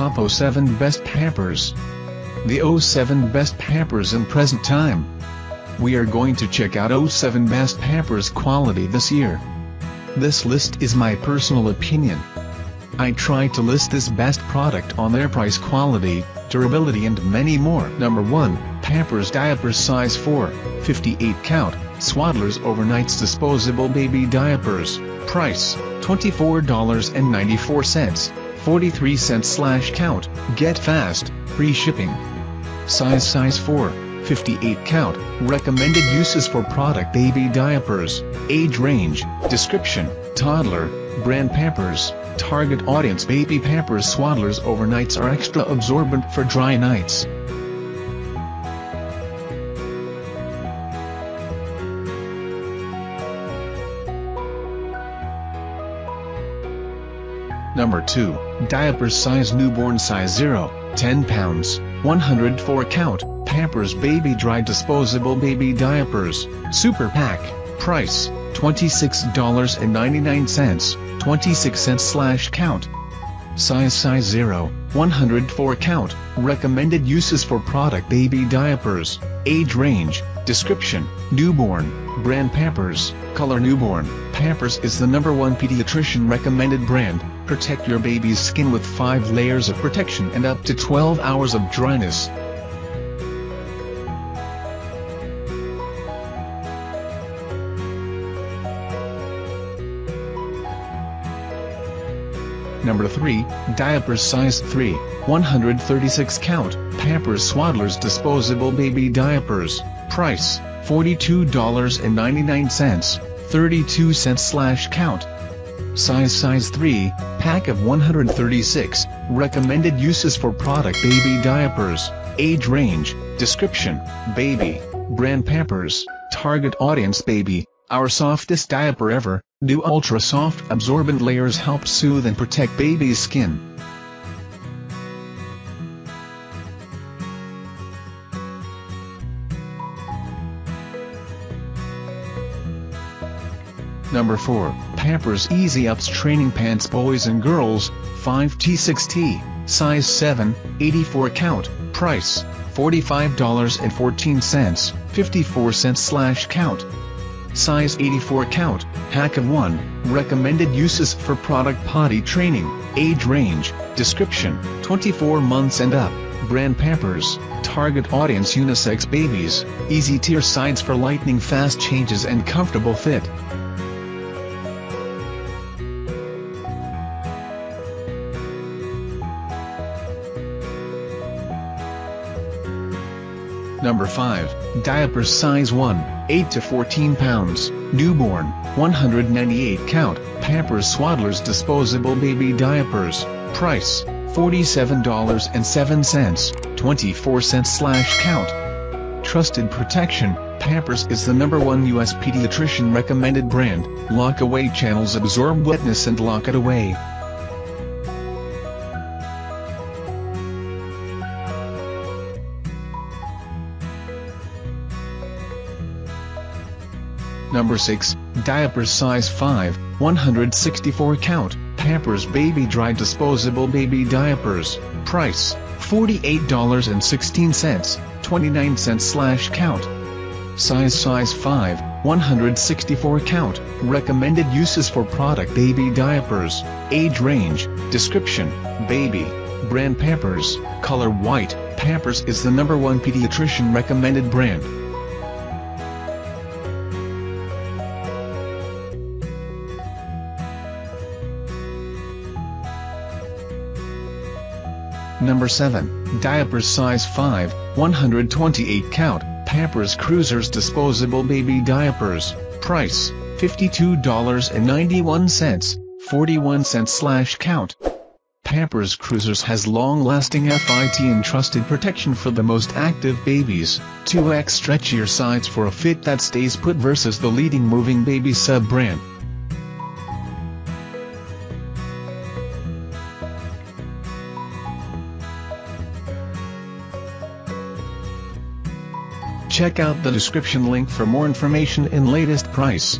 Top 07 Best Pampers. The 07 Best Pampers in present time. We are going to check out 07 Best Pampers quality this year. This list is my personal opinion. I try to list this best product on their price quality, durability and many more. Number 1, Pampers Diapers Size 4, 58 count, Swaddlers Overnights Disposable Baby Diapers, price, $24.94, 43 cents slash count, get fast, free shipping. Size Size 4, 58 count, recommended uses for product baby diapers, age range, description, toddler, brand Pampers, target audience baby Pampers Swaddlers overnights are extra absorbent for dry nights. Number 2, Diapers Size Newborn Size 0, 10 pounds, 104 count, Pampers Baby Dry Disposable Baby Diapers, Super Pack, price, $26.99, 26 cents slash count. Size Size 0, 104 count, recommended uses for product baby diapers, age range, description, newborn, brand Pampers, color newborn, Pampers is the number one pediatrician recommended brand, protect your baby's skin with 5 layers of protection and up to 12 hours of dryness. Number 3, Diapers Size 3, 136 count, Pampers Swaddlers Disposable Baby Diapers, price, $42.99, 32 cents slash count. Size Size 3, pack of 136, recommended uses for product baby diapers, age range, description, baby, brand Pampers, target audience baby, our softest diaper ever, new ultra soft absorbent layers help soothe and protect baby's skin. Number 4, Pampers Easy Ups Training Pants Boys and Girls, 5T6T, size 7, 84 count, price, $45.14, 54 cents slash count. Size 84 count, hack of 1, recommended uses for product potty training, age range, description, 24 months and up, brand Pampers, target audience unisex babies, easy tier sides for lightning fast changes and comfortable fit. Number 5, Diapers Size 1, 8 to 14 pounds, Newborn, 198 count, Pampers Swaddlers Disposable Baby Diapers, Price, $47.07, 24 cents slash count. Trusted Protection, Pampers is the number one U.S. pediatrician recommended brand, lock away channels absorb wetness and lock it away. Number 6, Diapers Size 5, 164 count, Pampers Baby Dry Disposable Baby Diapers, Price, $48.16, 29 cents slash count. Size Size 5, 164 count, recommended uses for product baby diapers, age range, description, baby, brand Pampers, color white, Pampers is the number one pediatrician recommended brand. Number 7, Diapers Size 5, 128 count, Pampers Cruisers Disposable Baby Diapers, Price, $52.91, 41 cents slash count. Pampers Cruisers has long-lasting FIT and trusted protection for the most active babies, 2x stretchier sides for a fit that stays put versus the leading moving baby sub-brand. Check out the description link for more information and latest price.